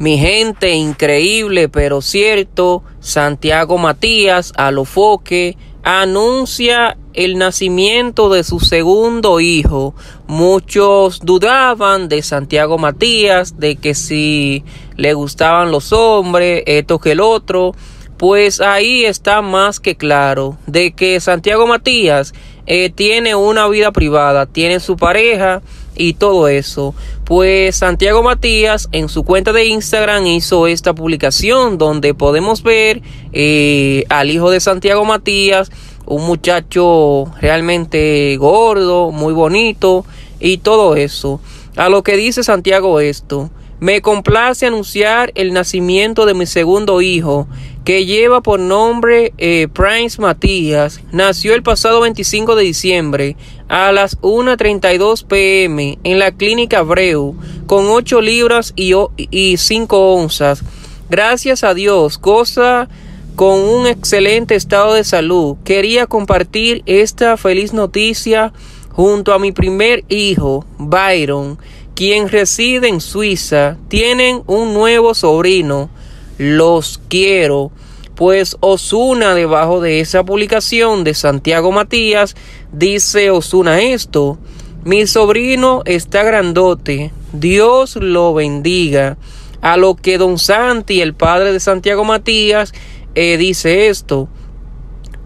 Mi gente, increíble pero cierto, Santiago Matías Alofoque anuncia el nacimiento de su segundo hijo. Muchos dudaban de Santiago Matías, de que si le gustaban los hombres, esto que el otro. Pues ahí está más que claro de que Santiago Matías eh, tiene una vida privada, tiene su pareja, y todo eso. Pues Santiago Matías en su cuenta de Instagram hizo esta publicación donde podemos ver eh, al hijo de Santiago Matías, un muchacho realmente gordo, muy bonito y todo eso. A lo que dice Santiago esto. Me complace anunciar el nacimiento de mi segundo hijo, que lleva por nombre eh, Prince Matías. Nació el pasado 25 de diciembre a las 1.32 pm en la clínica Breu, con 8 libras y, y 5 onzas. Gracias a Dios, cosa con un excelente estado de salud. Quería compartir esta feliz noticia junto a mi primer hijo, Byron quien reside en Suiza, tienen un nuevo sobrino. Los quiero. Pues Osuna, debajo de esa publicación de Santiago Matías, dice Osuna esto. Mi sobrino está grandote. Dios lo bendiga. A lo que don Santi, el padre de Santiago Matías, eh, dice esto.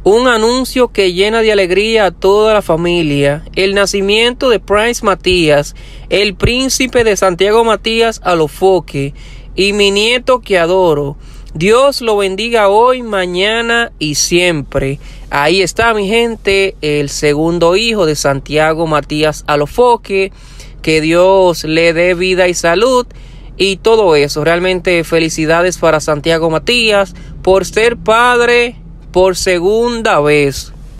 Un anuncio que llena de alegría a toda la familia. El nacimiento de Prince Matías, el príncipe de Santiago Matías Alofoque y mi nieto que adoro. Dios lo bendiga hoy, mañana y siempre. Ahí está mi gente, el segundo hijo de Santiago Matías Alofoque. Que Dios le dé vida y salud y todo eso. Realmente felicidades para Santiago Matías por ser padre por segunda vez.